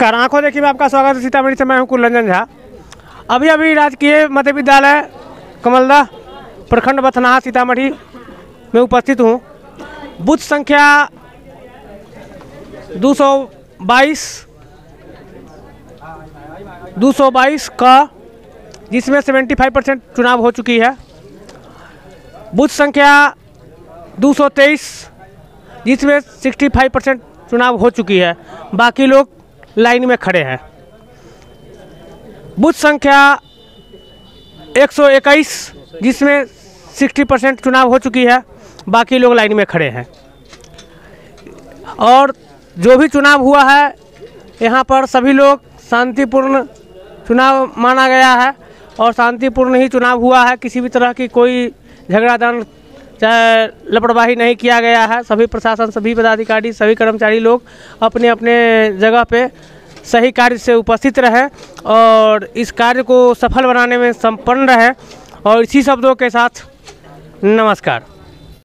नमस्कार, आँखों देखिए में आपका स्वागत है सीतामढ़ी से, मैं हूँ कुलरंजन झा अभी अभी राजकीय मध्य विद्यालय, कमलदा, प्रखंड बथनाहा, सीतामढ़ी में उपस्थित हूँ। बूथ संख्या 222 222 का, जिसमें 75 परसेंट चुनाव हो चुकी है। बूथ संख्या 223 जिसमें 65 परसेंट चुनाव हो चुकी है। बाकी लोग लाइन में खड़े हैं। बूथ संख्या 121 जिसमें 60 परसेंट चुनाव हो चुकी है, बाकी लोग लाइन में खड़े हैं। और जो भी चुनाव हुआ है, यहाँ पर सभी लोग शांतिपूर्ण चुनाव माना गया है, और शांतिपूर्ण ही चुनाव हुआ है, किसी भी तरह की कोई झगड़ा झगड़ादान चाहे लापरवाही नहीं किया गया है, सभी प्रशासन, सभी पदाधिकारी, सभी कर्मचारी लोग अपने अपने जगह पे सही कार्य से उपस्थित रहें और इस कार्य को सफल बनाने में संपन्न रहें और इसी शब्दों के साथ नमस्कार।